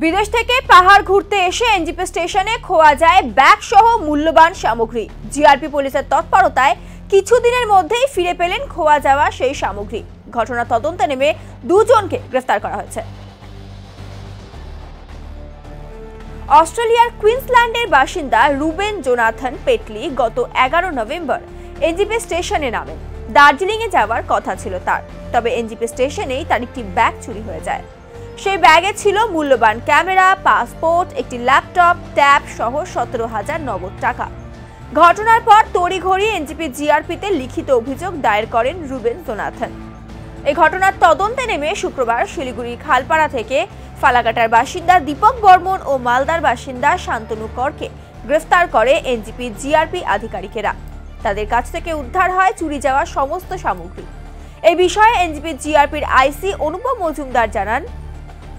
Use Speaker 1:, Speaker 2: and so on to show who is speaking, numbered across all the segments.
Speaker 1: বিদেশ থেকে পাহাড় ঘুরতে এসে এনজিপি স্টেশনে খোয়া যায় ব্যাগ সহ মূল্যবান সামগ্রী। জিআরপি পুলিশের তৎপরতায় কিছুদিনের মধ্যেই ফিরে পেলেন খোয়া যাওয়া সেই সামগ্রী। ঘটনা তদন্তে নেমে দুজনকে গ্রেফতার করা হয়েছে। অস্ট্রেলিয়ার কুইন্সল্যান্ডের বাসিন্দা রুবেন জোনাথন পেটলি গত এগারো নভেম্বর এনজিপি স্টেশনে নামেন। দার্জিলিংয়ে যাওয়ার কথা ছিল তার, তবে এনজিপি স্টেশনেই তার একটি ব্যাগ চুরি হয়ে যায়। সেই ব্যাগে ছিল মূল্যবান ক্যামেরা, পাসপোর্ট, একটি ল্যাপটপ, ট্যাব সহ সতেরো হাজার নগদ টাকা। ঘটনার পর তড়িঘড়ি এনজিপি জিআরপিতে লিখিত অভিযোগ দায়ের করেন রুবেন জোনাথন। এই ঘটনার তদন্তে নেমে শুক্রবার শিলিগুড়ি খালপাড়া থেকে ফালাকাটার বাসিন্দা দীপক বর্মন ও মালদার বাসিন্দা শান্তনু করকে গ্রেফতার করে এনজিপি জিআরপি আধিকারিকেরা। তাদের কাছ থেকে উদ্ধার হয় চুরি যাওয়া সমস্ত সামগ্রী। এই বিষয়ে এনজিপি জিআরপির আইসি অনুপম মজুমদার জানান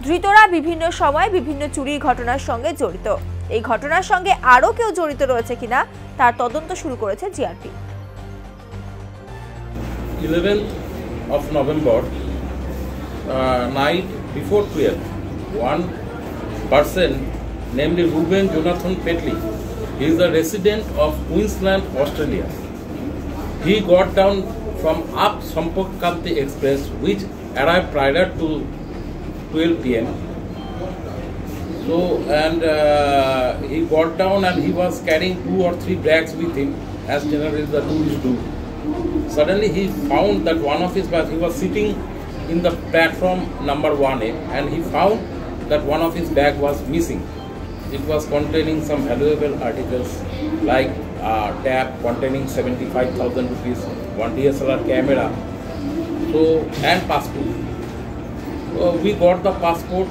Speaker 1: ধৃতরা বিভিন্ন সময় বিভিন্ন চুরির ঘটনার সঙ্গে জড়িত। এই ঘটনার সঙ্গে আরও কেউ জড়িত রয়েছে কিনা, তার তদন্ত শুরু করেছে GRP.
Speaker 2: Eleventh of November night before twelve, one person namely Ruben Jonathan Petley is the resident of Queensland, Australia. He got down from up Sampark Kranti Express, which arrive prior to 12 pm. So, and uh, he got down and he was carrying two or three bags with him, as generally the tourists do suddenly he found that one of his bags, he was sitting in the platform number 1A and he found that one of his bag was missing. It was containing some valuable articles like a tab containing 75,000 rupees, one DSLR camera, so and passport. So we got the passport,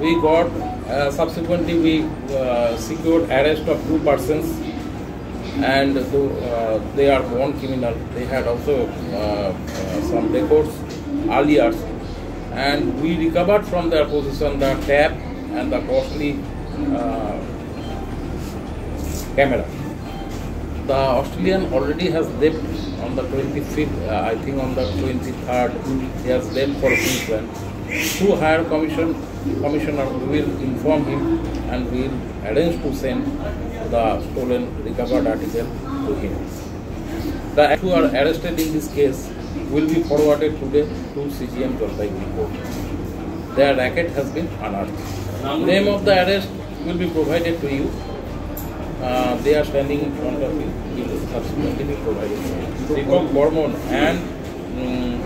Speaker 2: we got uh, subsequently we uh, secured arrest of two persons and uh, they are born criminal, they had also uh, uh, some records earlier, and we recovered from their possession the tab and the costly uh, camera. The Australian already has left on the 25th, uh, I think on the 23rd, he has left for Queensland. Through higher commission, commissioner, we will inform him and we will arrange to send the stolen recovered article to him. The who are arrested in this case will be forwarded today to CJM Jalpaiguri court. Their racket has been unearthed. Name of the arrest will be provided to you. Uh, they are standing in front of you. Subsequently be provided. Deepak Bormon and um,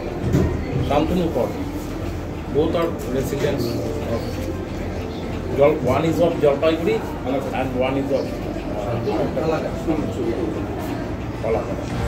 Speaker 2: Shantanu both are residents of Jal- one is of Jalpaiguri and one is of uh, Palakara.